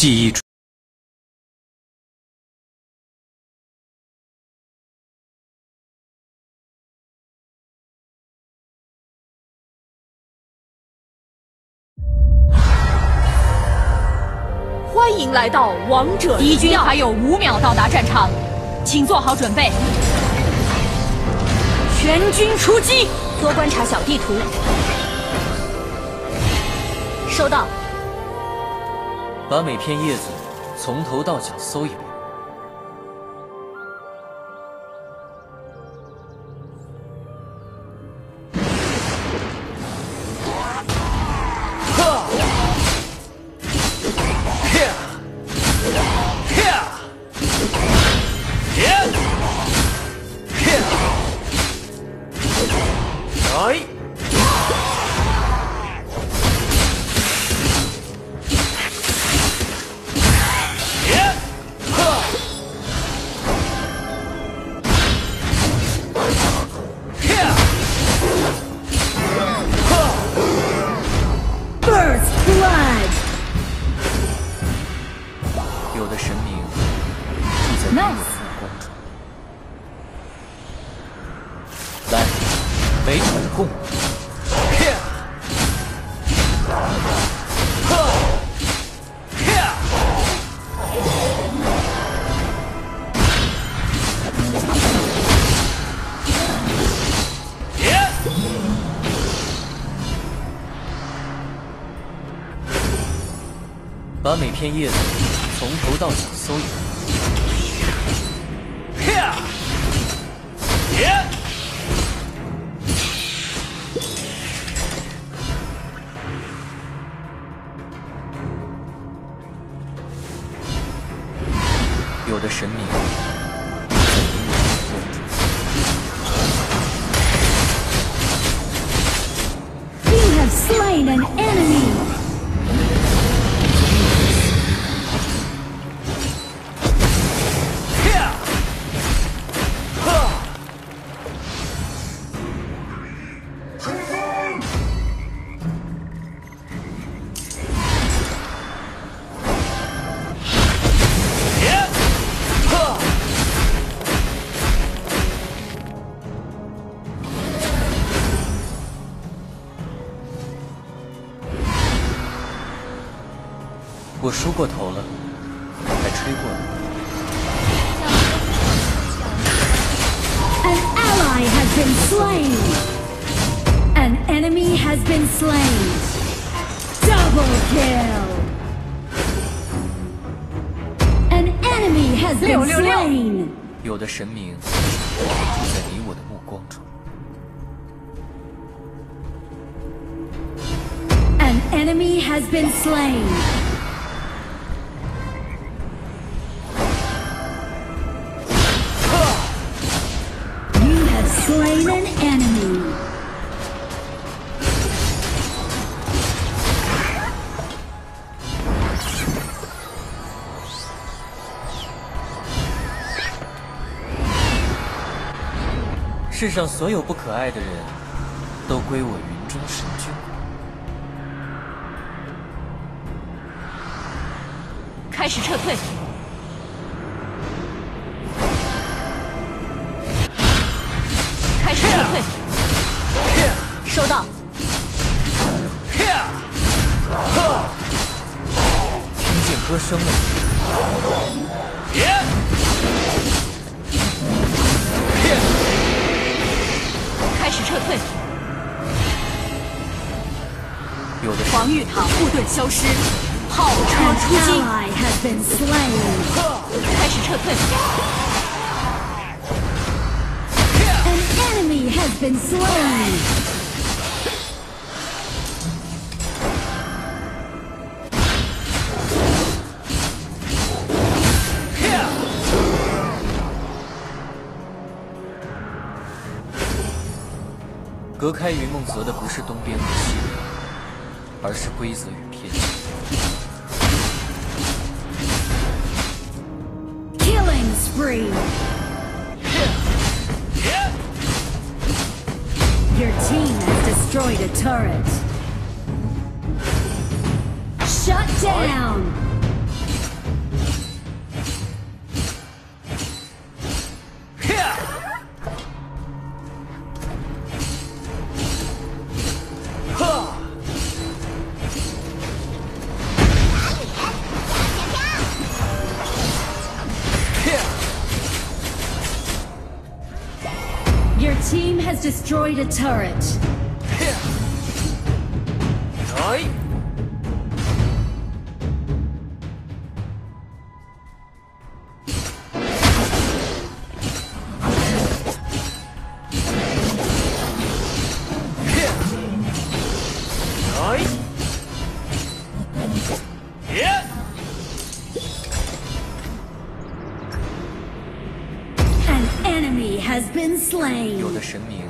记忆欢迎来到王者。敌军还有五秒到达战场，请做好准备，全军出击。多观察小地图，收到。把每片叶子从头到脚搜一遍。每片叶子从头到脚搜一遍。有的神明。果梳过头了，还吹过了。An ally has been slain. An enemy has been slain. Double kill. An enemy has been slain. 有的神明就在你我的目光中。An enemy has been slain. 世上所有不可爱的人，都归我云中神君。开始撤退。开始撤退。收到。听见歌声了吗？撤退！防御塔护盾消失，炮车出击，开始撤退。隔开云梦泽的不是东边和西边，而是规则与偏见。destroyed a turret. Hi. An enemy has been slain. 有的神明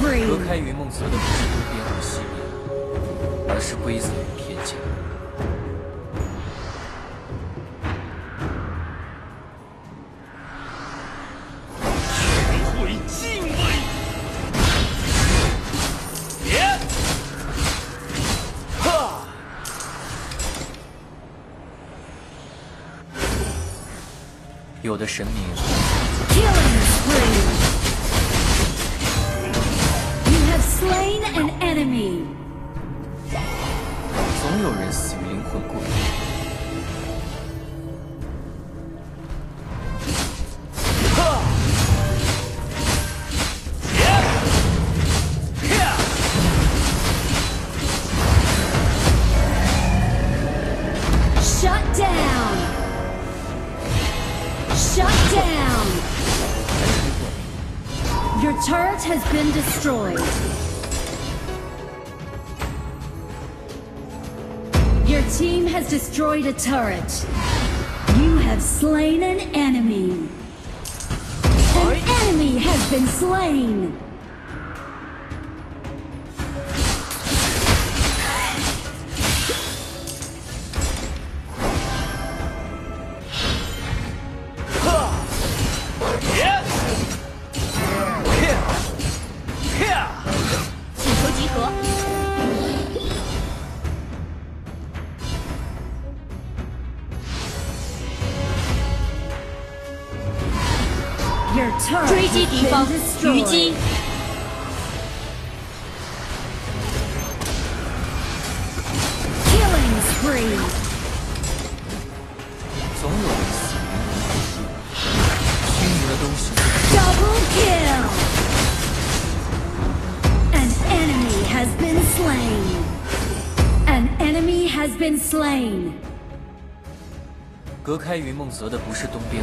隔开云梦泽的是都边和西边，而是归宿于天界。学会敬畏。有的神明。slain an enemy. 总有人死于灵魂过敏。Shut down! Your turret has been destroyed. team has destroyed a turret. You have slain an enemy. An enemy has been slain. 追击敌方，虞姬。总有一次，虚名的东西。隔开云梦泽的不是东边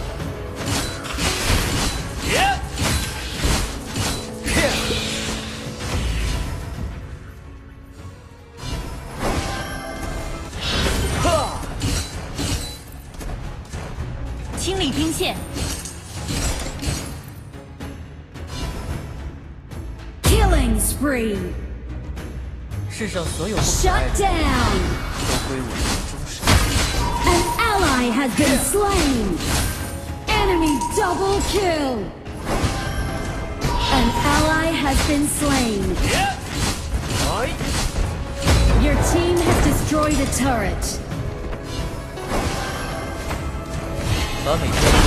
世上所有不爱的都归我于终身。An ally has been slain. Enemy double kill. An ally has been slain. Your team has destroyed a turret.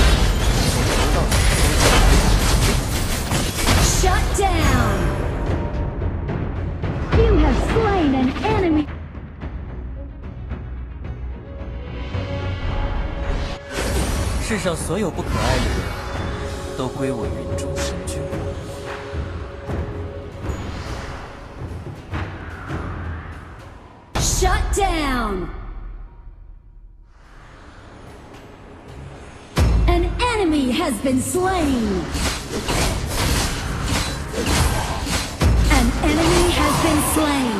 世上所有不可爱的人，都归我云中神君。Shut down. An enemy has been slain. An enemy has been slain.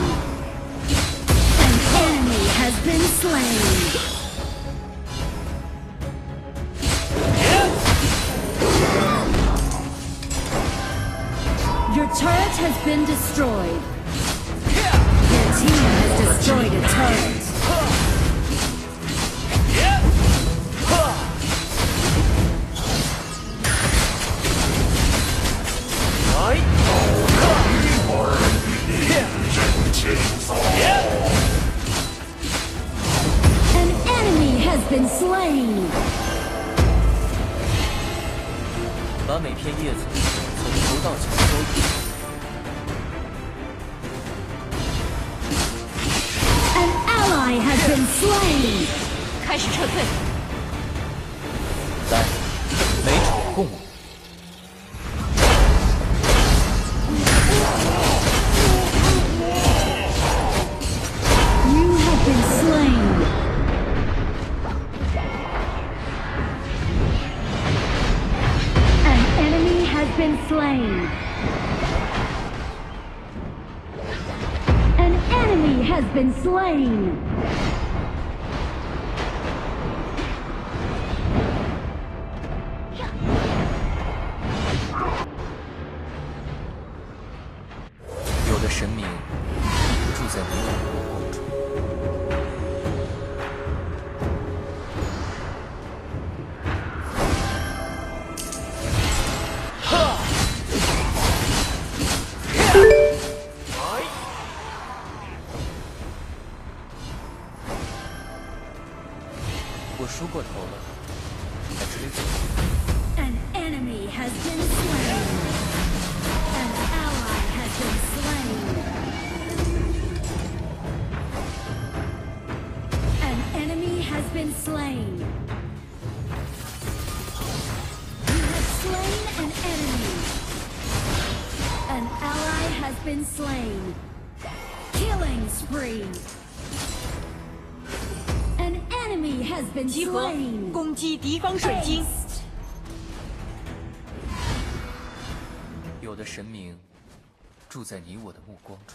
An enemy has been slain. turret has been destroyed. Your team has destroyed 你！开始撤退。三，没主共舞。You have been slain. An enemy has been slain. An enemy has been slain. been slain. You have slain an enemy. An ally has been slain. Killing spree. An enemy has been slain. 攻击敌方水晶。有的神明住在你我的目光中。